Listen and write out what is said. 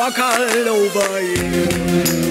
walk all over you.